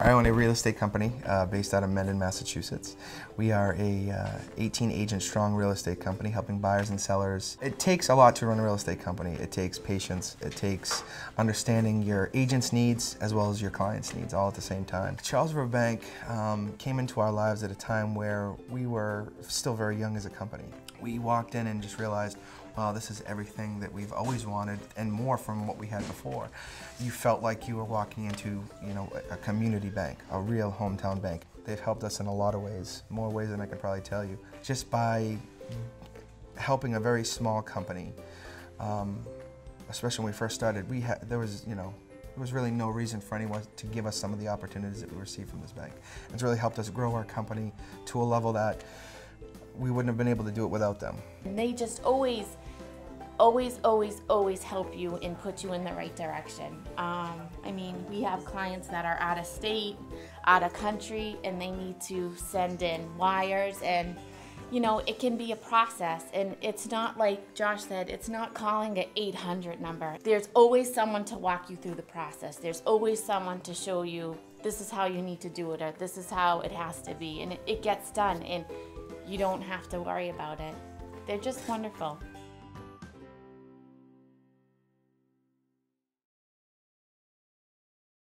I own a real estate company uh, based out of Mendon, Massachusetts. We are a uh, 18 agent strong real estate company helping buyers and sellers. It takes a lot to run a real estate company. It takes patience, it takes understanding your agent's needs as well as your client's needs all at the same time. Charles River Bank um, came into our lives at a time where we were still very young as a company. We walked in and just realized, wow, this is everything that we've always wanted and more from what we had before. You felt like you were walking into, you know, a community bank, a real hometown bank. They've helped us in a lot of ways, more ways than I could probably tell you. Just by helping a very small company, um, especially when we first started, we had, there was, you know, there was really no reason for anyone to give us some of the opportunities that we received from this bank. It's really helped us grow our company to a level that we wouldn't have been able to do it without them. They just always, always, always, always help you and put you in the right direction. Um, I mean, we have clients that are out of state, out of country, and they need to send in wires and you know, it can be a process and it's not like Josh said, it's not calling an 800 number. There's always someone to walk you through the process. There's always someone to show you this is how you need to do it or this is how it has to be and it, it gets done and you don't have to worry about it. They're just wonderful.